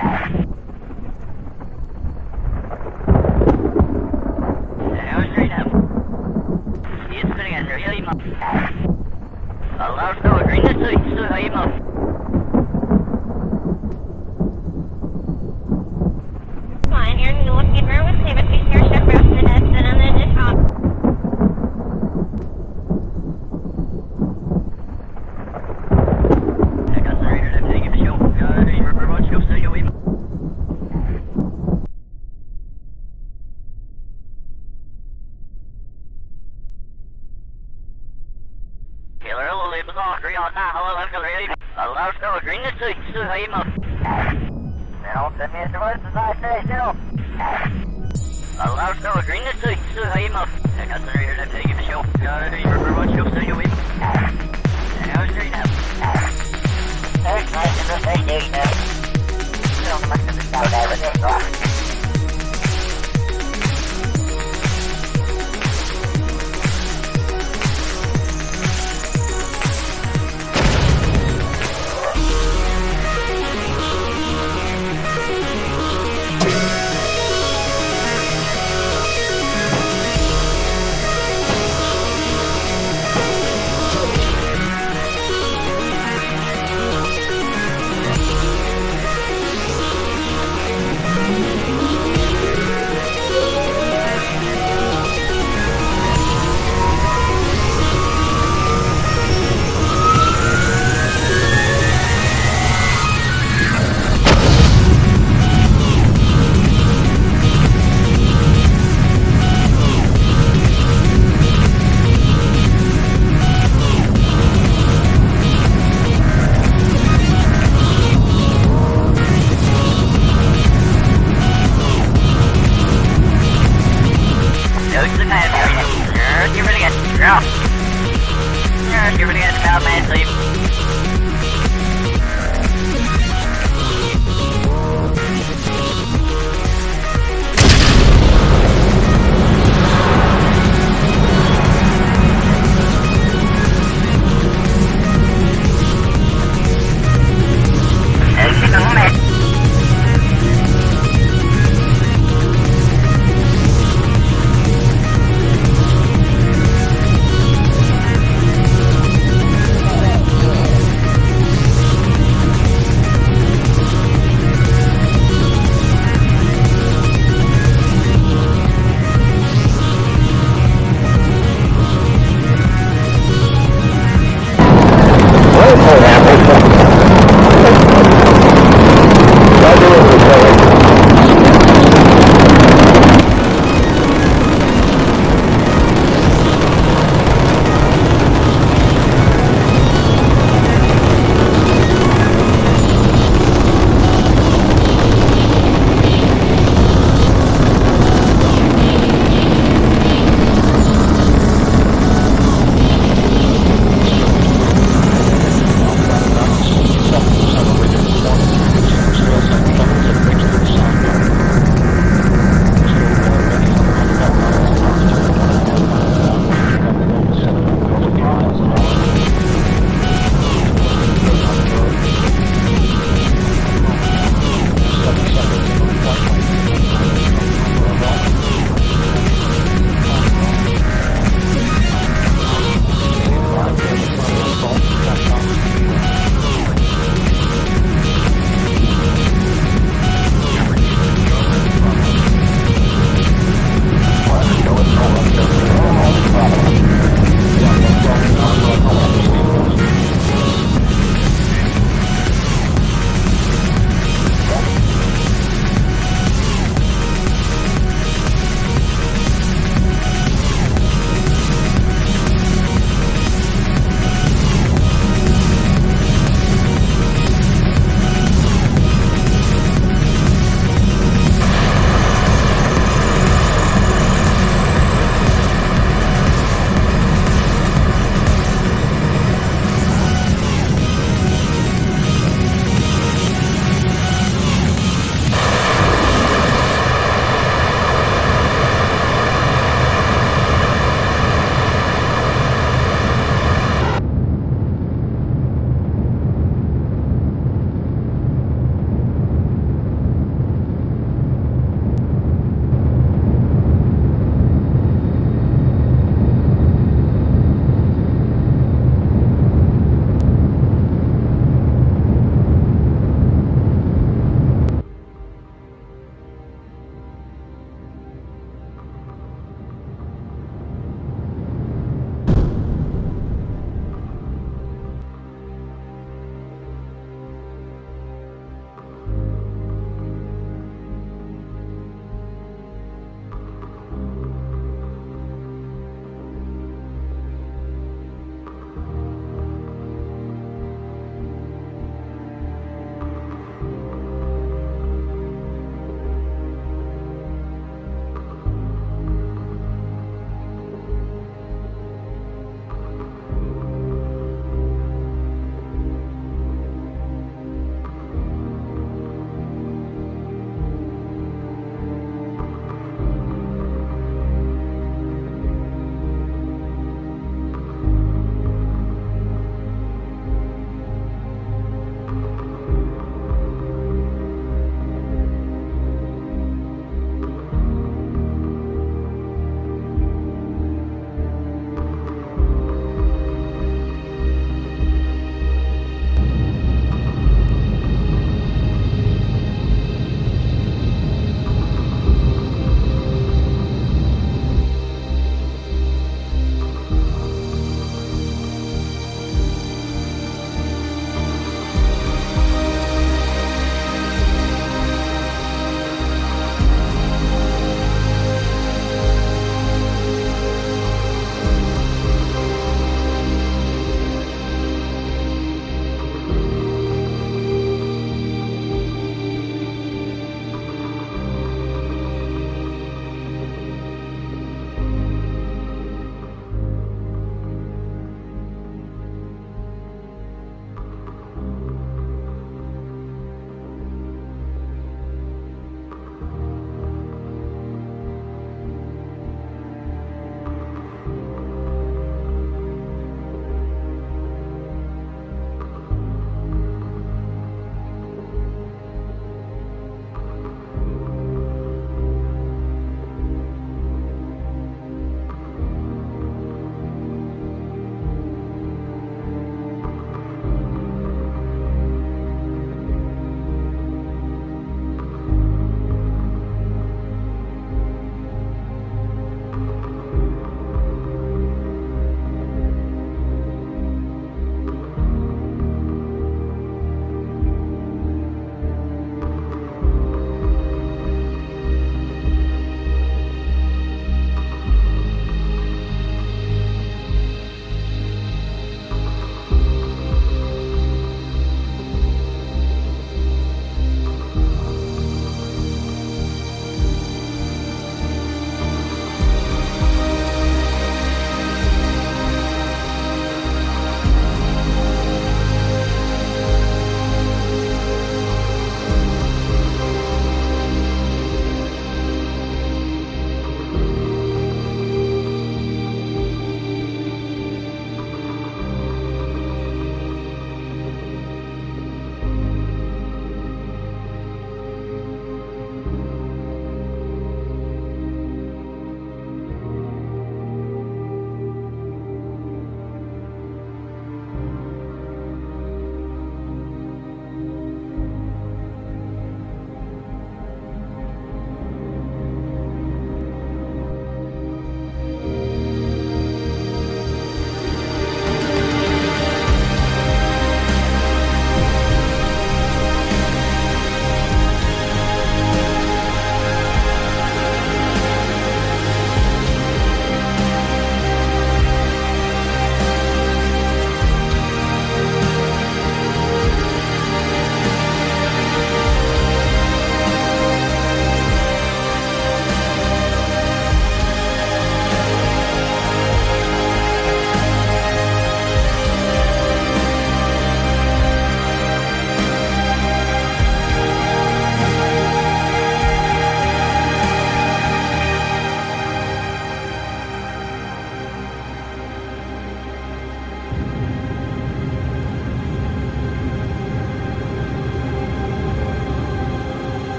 Fine, helps. me mean, it's the worst as I say, still. Allow to agree to suit, so I am up. I got to give you. to be for what you'll say, you win. And I was doing that. Very nice, I'm not gonna.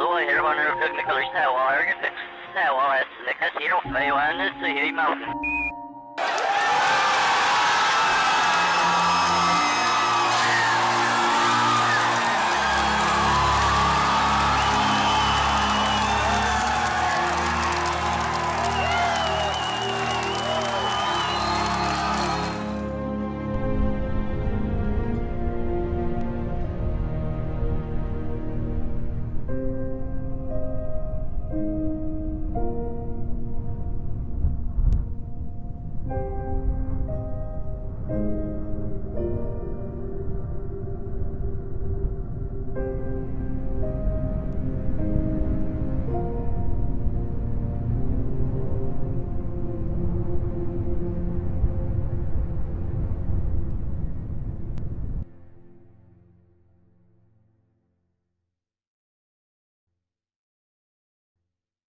Dolayı hayvanları ötekleşti havalara getirdi. Havalar size kaçıyor, hayvanlar suyu imam.